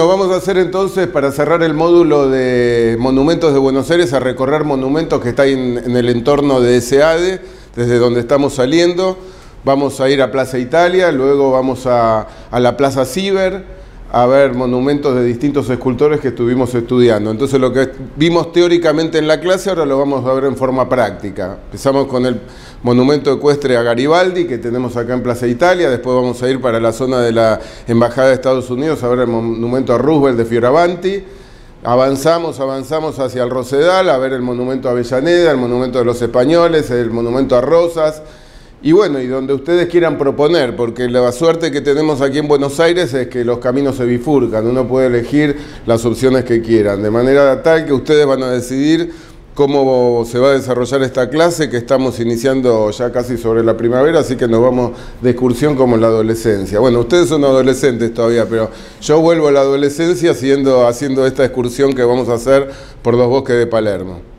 vamos a hacer entonces, para cerrar el módulo de Monumentos de Buenos Aires, a recorrer monumentos que están en, el entorno de SEADE, desde donde estamos saliendo. Vamos a ir a Plaza Italia, luego vamos a la Plaza Ciber, a ver monumentos de distintos escultores que estuvimos estudiando. Entonces lo que vimos teóricamente en la clase ahora lo vamos a ver en forma práctica. Empezamos con el monumento ecuestre a Garibaldi que tenemos acá en Plaza Italia, después vamos a ir para la zona de la Embajada de Estados Unidos a ver el monumento a Roosevelt de Fioravanti. Avanzamos, avanzamos hacia el Rosedal a ver el monumento a Avellaneda, el monumento de los españoles, el monumento a Rosas, y bueno, y donde ustedes quieran proponer, porque la suerte que tenemos aquí en Buenos Aires es que los caminos se bifurcan, uno puede elegir las opciones que quieran, de manera tal que ustedes van a decidir cómo se va a desarrollar esta clase que estamos iniciando ya casi sobre la primavera, así que nos vamos de excursión como en la adolescencia. Bueno, ustedes son adolescentes todavía, pero yo vuelvo a la adolescencia haciendo, haciendo esta excursión que vamos a hacer por los bosques de Palermo.